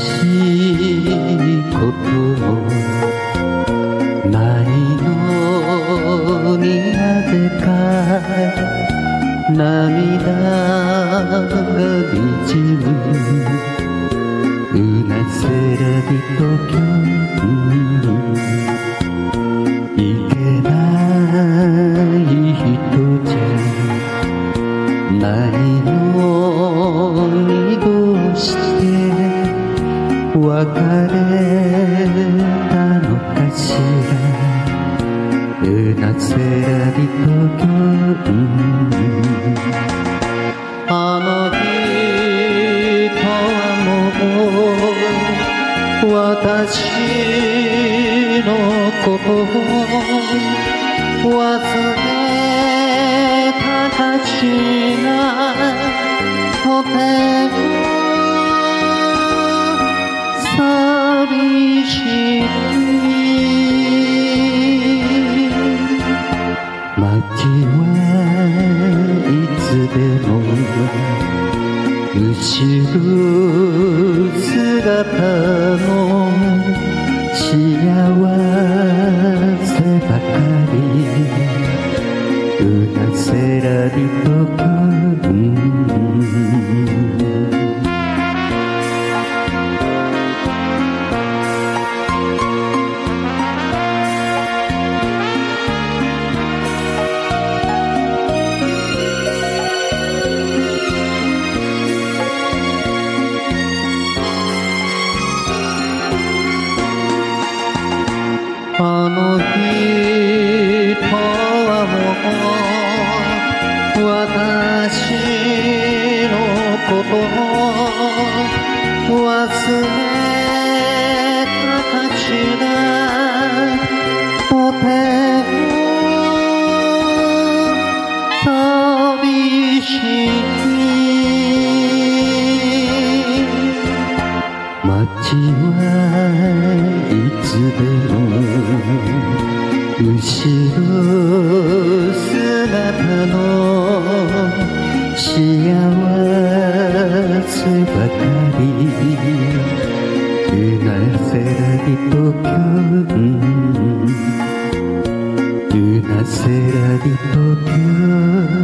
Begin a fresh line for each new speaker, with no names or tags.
しいこともないのになぜか涙がにじむうなせらびと今日いけない人じゃないのにどうして別れたのかしらうなせらびとあの人はもう私のことを忘れたたちがとても宇宙姿の幸せばかり。うなせらりとことを忘れたた。ちがとても寂しい。街はいつでも後ろ姿の幸せ。せばかり。うなせらぎときょんうなせらぎときょん